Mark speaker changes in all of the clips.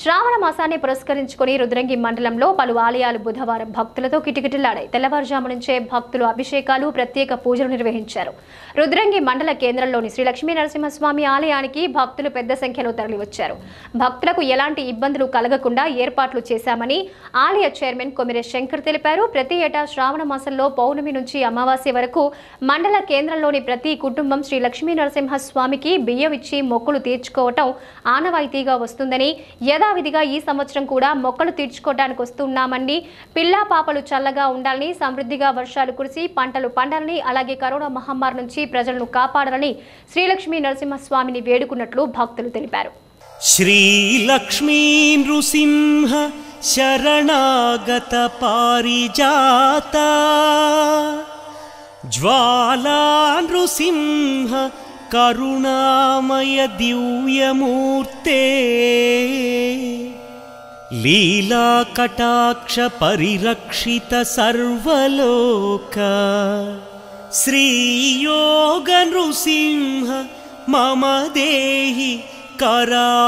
Speaker 1: శ్రావణ మాసాన్ని పురస్కరించుకుని రుద్రంగి మండలంలో పలు ఆలయాలు బుధవారం భక్తులతో కిటకిటలాడాయి. తెల్లవారుజాము నుంచే భక్తులు అభిషేకాలు ప్రత్యేక పూజలు నిర్వహించారు. రుద్రంగి మండల కేంద్రంలోని శ్రీ లక్ష్మీ నరసింహస్వామి ఆలయానికి భక్తులు పెద్ద సంఖ్యలో తరలివచ్చారు. భక్తులకు ఎలాంటి ఇబ్బందులు కలగకుండా ఏర్పాట్లు చేశామని ఆలయ చైర్మన్ కొమిరే శంకర్ తెలిపారు. ప్రతి ఏటా శ్రావణ మాసంలో పౌర్ణమి నుంచి అమావాస్య వరకు మండల కేంద్రంలోని ప్రతి కుటుంబం శ్రీ లక్ష్మీ నరసింహస్వామికి బియ్యం ఇచ్చి మొక్కులు తీర్చుకోవటం ఆనవాయితీగా వస్తుందని యథావిధిగా ఈ సంవత్సరం కూడా మొక్కలు తీర్చుకోవడానికి వస్తున్నామని పిల్లా పాపలు చల్లగా ఉండాలని సమృద్ధిగా వర్షాలు కురిసి పంటలు పండాలని అలాగే కరోనా మహమ్మారి నుంచి ప్రజలను కాపాడాలని శ్రీలక్ష్మి నరసింహస్వామిని వేడుకున్నట్లు భక్తులు తెలిపారు.
Speaker 2: శ్రీలక్ష్మీ నృసింహ శరణాగత పారిజాత. జ్వాలా నృసింహ करुणामय द्यूयमूर्ते लीलाकटाक्षपरिरक्षित सर्वलोक श्रीयोगनृसिंह मम देहि करावलम्बम्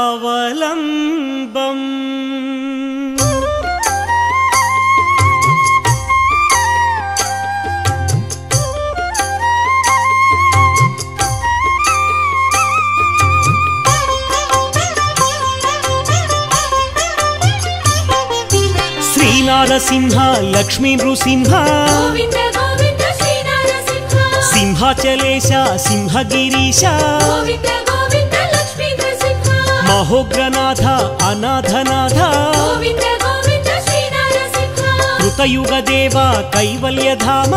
Speaker 2: శ్రీనారసింహ లక్ష్మీ నృసింహ సింహాచలేశ సింహగిరీశ. మహోగ్రనాథ అనాథనాథ. కృతయుగదేవ కైవల్యధామ.